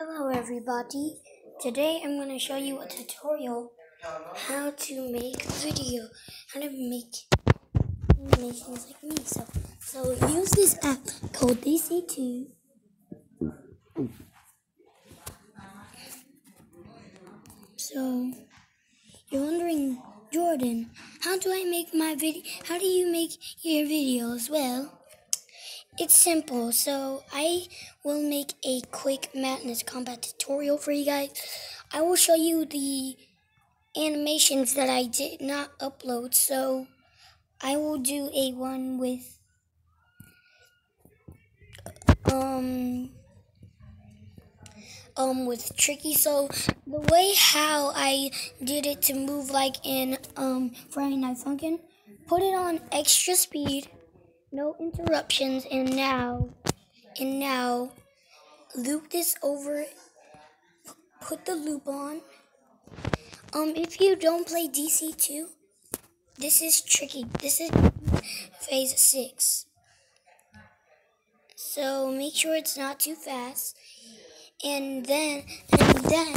Hello everybody. Today I'm going to show you a tutorial how to make video, how to make animations like me. So, so use this app called DC2. So you're wondering, Jordan, how do I make my video? How do you make your videos? Well, it's simple. So I will make a quick Madness Combat tutorial for you guys. I will show you the animations that I did not upload. So I will do a one with um um with tricky so the way how I did it to move like in um Friday Night Funkin' put it on extra speed no interruptions and now and now loop this over put the loop on. Um if you don't play dc2 this is tricky. This is phase 6 so make sure it's not too fast. And then and then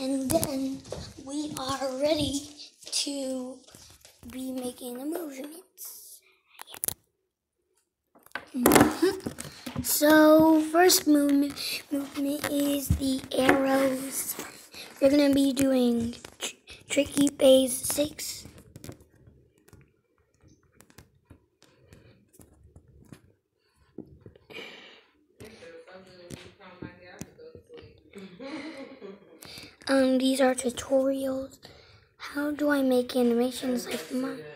and then we are ready to be making so first movement movement is the arrows. We're gonna be doing tr tricky phase six. Um, these are tutorials. How do I make animations like mine?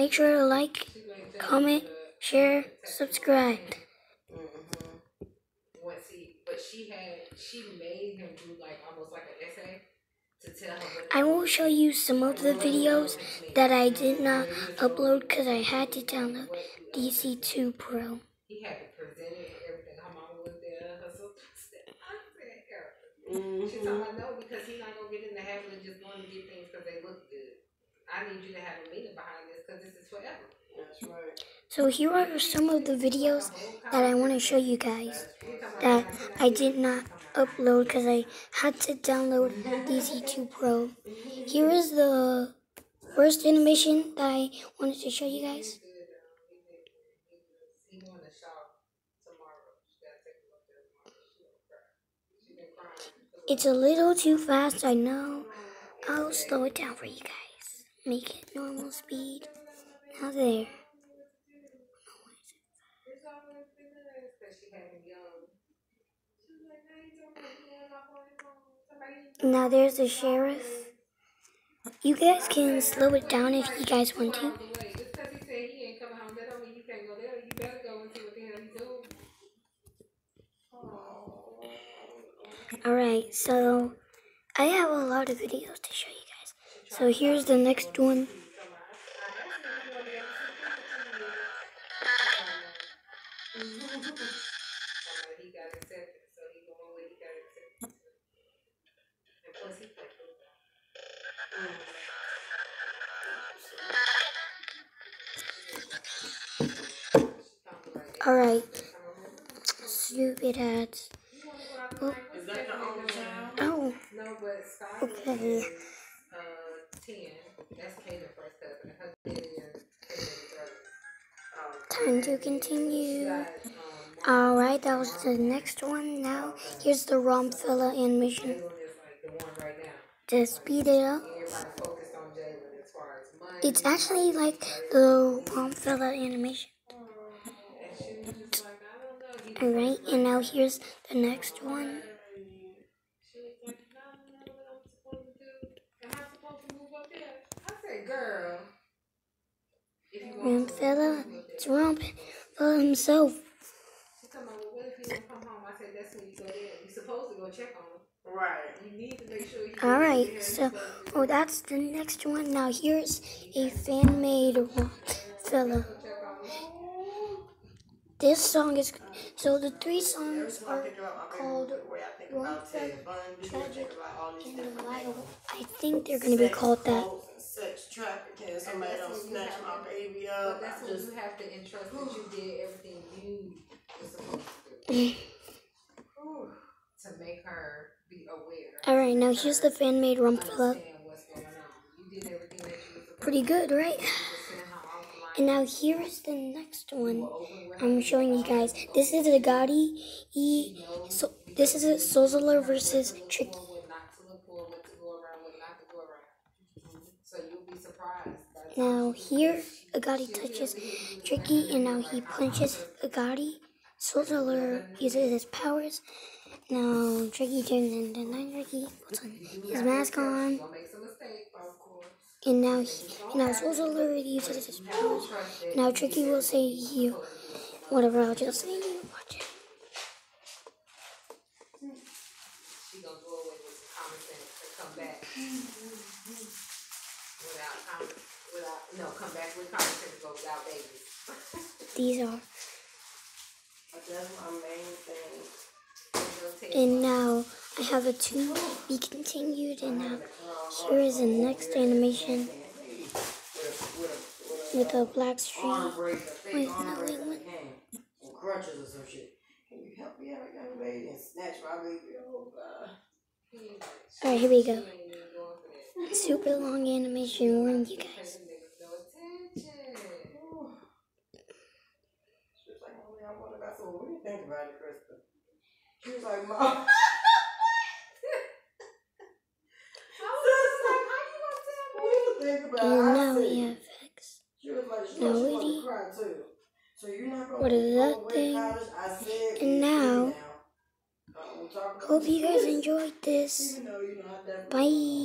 Make sure to like, comment, share, subscribe. Mm-hmm. What see, but she had, she made him do like almost like an essay. I will show you some of the videos that I did not upload because I had to download DC2 Pro. He had to present it, everything. Her mama was there, her sister. I said, Erica. She told me no because he's not get in the habit of just going to get things because they look good. I need you to have a meaning behind this because this is forever. Right. So here are some of the videos that I want to show you guys that I did not upload because I had to download DC2 Pro. Here is the first animation that I wanted to show you guys. It's a little too fast, I know. I'll slow it down for you guys. Make it normal speed. Now there. Now there's the sheriff. You guys can slow it down if you guys want to. Alright, so I have a lot of videos to show you. So here's the next one. Alright. Stupid ads. Oh. Oh. Okay. Time to continue. Alright, that was the next one. Now, here's the Romfella animation. To speed it up. It's actually like the Romfella animation. Alright, and now here's the next one. Girl. If you want Rump to, fella, you it's Rump fella himself. She told me, well, what if he don't come home? I said, that's when you go there. You're supposed to go check on him. Right. You need to make sure he All gets so oh, that's the next one. Now here's a fan made one, fella. Go check on him. This song is so the three songs are think about my called favorite way, I think Rump about Ted Fella, Bundy. I Tragic, think about all and different Reliable. I think they're gonna be called that. assault, Sex trafficking. Somebody don't snatch my to- baby But that's I when you have to entrust that you did everything you were supposed to do to make her be aware. All right, now here's the fan made Rump fella. Understand what's going on. You did everything that you were supposed Pretty good, right? to do. You just sent her off the line. And now here's the next one. I'm showing you guys. This is a Gotti. E. So this is a Sozler versus Tricky. Now here. Agati touches Tricky, and now he punches Agati. Sozler uses his powers. Now Tricky turns into Nine Tricky, puts on his mask on, and now he, and now Sozler uses his powers. Now Tricky will say you, whatever. I'll just say you. Watch it. She gonna go away with some common sense and come back without common, without no, come back with common sense, but without babies. These are. But that's my main thing. And now I have a to be continued, and now here is the next animation with a black streak. Arm break, a thick Wait, arm no, break, wait, wait. hand, some crutches or some shit. Can you help me out, young lady, and snatch my baby? Oh God. Alright, here we go. Super long animation warning you guys. She was like, oh, "Mommy, I want to." I said, "Well, what do you think about it, Krista?" She was like, "Mom." What do you think about it? And I now said- we have X. She was like, she, Now, she Liddy. wanted to cry too. So you're not gonna What is that thing? Said, And we now- Uh, we'll talk about Hope you guys enjoyed this. Though, you know, I definitely- Bye.